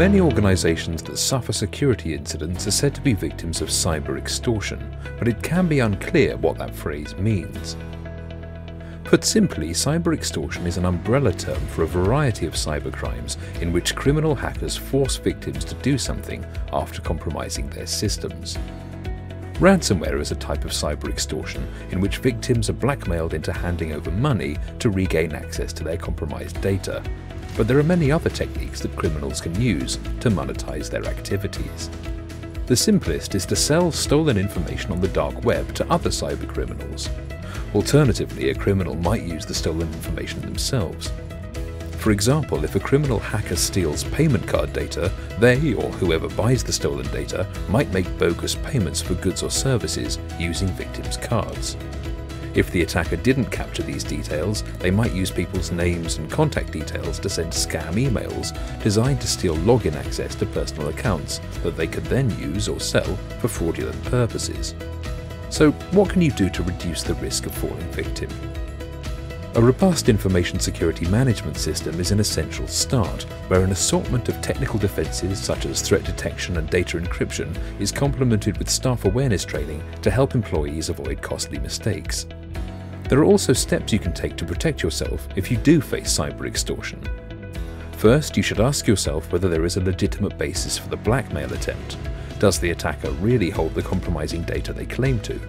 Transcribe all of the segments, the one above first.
Many organisations that suffer security incidents are said to be victims of cyber extortion, but it can be unclear what that phrase means. Put simply, cyber extortion is an umbrella term for a variety of cybercrimes in which criminal hackers force victims to do something after compromising their systems. Ransomware is a type of cyber extortion in which victims are blackmailed into handing over money to regain access to their compromised data. But there are many other techniques that criminals can use to monetize their activities. The simplest is to sell stolen information on the dark web to other cybercriminals, Alternatively, a criminal might use the stolen information themselves. For example, if a criminal hacker steals payment card data, they, or whoever buys the stolen data, might make bogus payments for goods or services using victims' cards. If the attacker didn't capture these details, they might use people's names and contact details to send scam emails designed to steal login access to personal accounts that they could then use or sell for fraudulent purposes. So what can you do to reduce the risk of falling victim? A robust information security management system is an essential start, where an assortment of technical defences such as threat detection and data encryption is complemented with staff awareness training to help employees avoid costly mistakes. There are also steps you can take to protect yourself if you do face cyber extortion. First, you should ask yourself whether there is a legitimate basis for the blackmail attempt, does the attacker really hold the compromising data they claim to?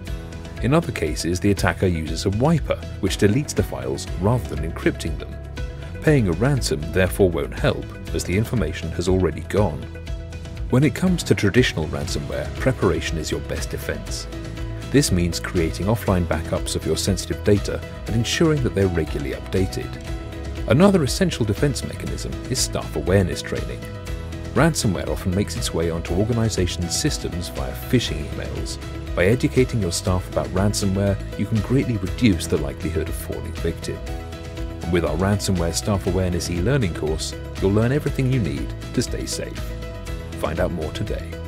In other cases, the attacker uses a wiper, which deletes the files rather than encrypting them. Paying a ransom therefore won't help, as the information has already gone. When it comes to traditional ransomware, preparation is your best defense. This means creating offline backups of your sensitive data and ensuring that they're regularly updated. Another essential defense mechanism is staff awareness training. Ransomware often makes its way onto organizations' systems via phishing emails. By educating your staff about ransomware, you can greatly reduce the likelihood of falling victim. And with our Ransomware Staff Awareness e-learning course, you'll learn everything you need to stay safe. Find out more today.